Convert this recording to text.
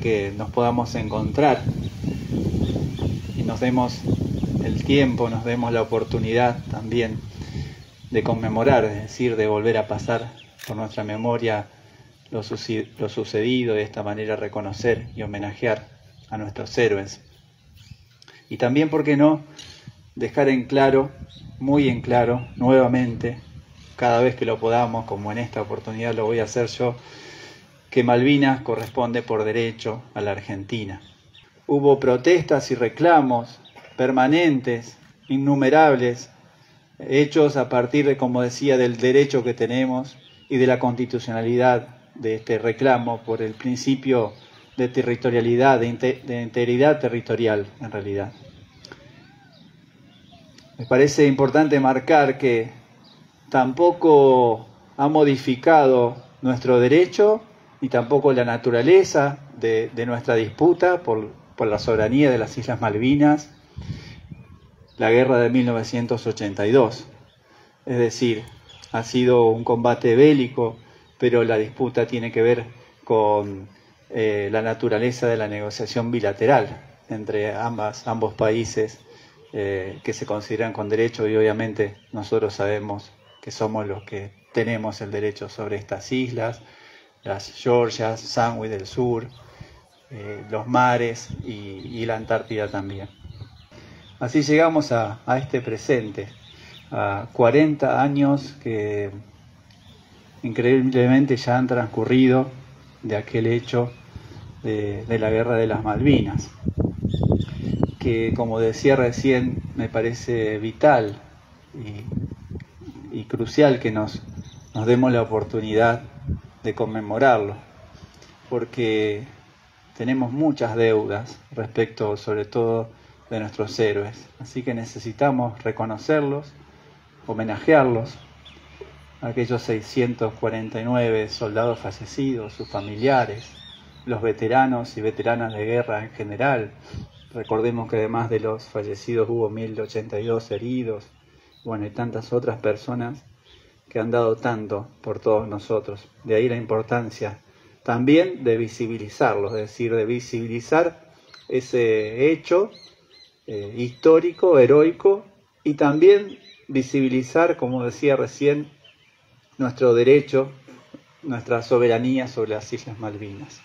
Que nos podamos encontrar y nos demos el tiempo, nos demos la oportunidad también de conmemorar, es decir, de volver a pasar por nuestra memoria lo, sucedido, de esta manera reconocer y homenajear a nuestros héroes. Y también, ¿por qué no?, dejar en claro, muy en claro, nuevamente, cada vez que lo podamos, como en esta oportunidad lo voy a hacer yo, que Malvinas corresponde por derecho a la Argentina. Hubo protestas y reclamos permanentes, innumerables, hechos a partir de, como decía, del derecho que tenemos y de la constitucionalidad de este reclamo por el principio de territorialidad, de, integridad territorial en realidad. Me parece importante marcar que tampoco ha modificado nuestro derecho ni tampoco la naturaleza de, nuestra disputa por, la soberanía de las Islas Malvinas, la guerra de 1982. Es decir, ha sido un combate bélico, pero la disputa tiene que ver con eh, la naturaleza de la negociación bilateral entre ambos países eh, que se consideran con derecho y obviamente nosotros sabemos que somos los que tenemos el derecho sobre estas islas, las Georgias, Sandwich del Sur, eh, los mares y, la Antártida también. Así llegamos a, a este presente, a 40 años que increíblemente ya han transcurrido de aquel hecho de, la guerra de las Malvinas, que como decía recién me parece vital y, crucial que nos, nos demos la oportunidad de conmemorarlo, porque tenemos muchas deudas respecto sobre todo de nuestros héroes, así que necesitamos reconocerlos, homenajearlos, aquellos 649 soldados fallecidos, sus familiares, los veteranos y veteranas de guerra en general. Recordemos que además de los fallecidos hubo 1082 heridos, bueno, y tantas otras personas que han dado tanto por todos nosotros. De ahí la importancia también de visibilizarlos, es decir, de visibilizar ese hecho eh, histórico, heroico, y también visibilizar, como decía recién, nuestro derecho, nuestra soberanía sobre las Islas Malvinas.